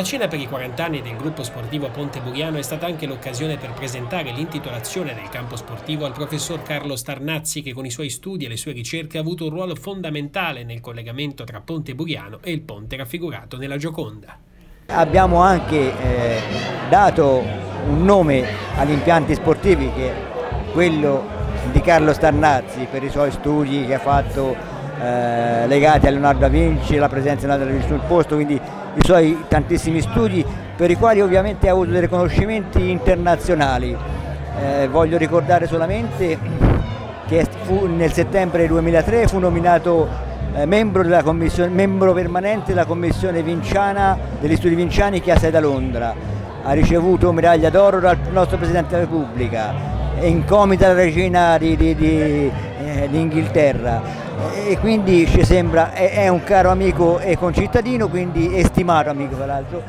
La cena per i 40 anni del gruppo sportivo Ponte Buriano è stata anche l'occasione per presentare l'intitolazione del campo sportivo al professor Carlo Starnazzi che con i suoi studi e le sue ricerche ha avuto un ruolo fondamentale nel collegamento tra Ponte Buriano e il ponte raffigurato nella Gioconda. Abbiamo anche eh, dato un nome agli impianti sportivi che è quello di Carlo Starnazzi per i suoi studi che ha fatto eh, legati a Leonardo da Vinci, la presenza di Leonardo da Vinci sul posto, quindi i suoi tantissimi studi per i quali ovviamente ha avuto dei riconoscimenti internazionali. Eh, voglio ricordare solamente che fu, nel settembre 2003 fu nominato eh, membro, membro, permanente della commissione vinciana degli studi vinciani che ha sede a Londra. Ha ricevuto medaglia d'oro dal nostro Presidente della Repubblica, è in comita la regina di, di, di, eh, di Inghilterra e quindi ci sembra, è, è, un caro amico e concittadino, quindi estimato amico tra l'altro,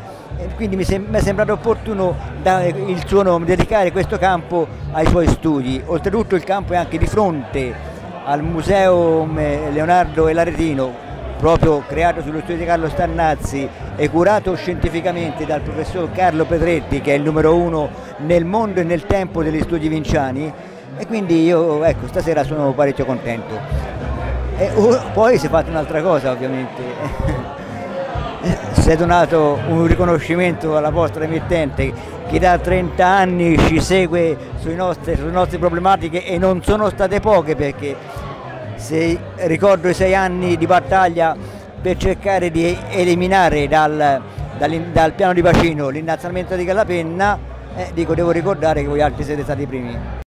quindi mi, sem mi, è sembrato opportuno nome, dedicare questo campo ai suoi studi. Oltretutto il campo è anche di fronte al Museo Leonardo e Laretino, proprio creato sullo studio di Carlo Stannazzi e curato scientificamente dal professor Carlo Pedretti, che è il numero uno nel mondo e nel tempo degli studi vinciani, e quindi io ecco, stasera sono parecchio contento. E poi si è fatta un'altra cosa ovviamente, si è donato un riconoscimento alla vostra emittente che da 30 anni ci segue nostri, sulle nostre problematiche e non sono state poche perché se ricordo i sei anni di battaglia per cercare di eliminare dal, dal, dal piano di bacino l'innalzamento di Galapenna, eh, dico devo ricordare che voi altri siete stati i primi.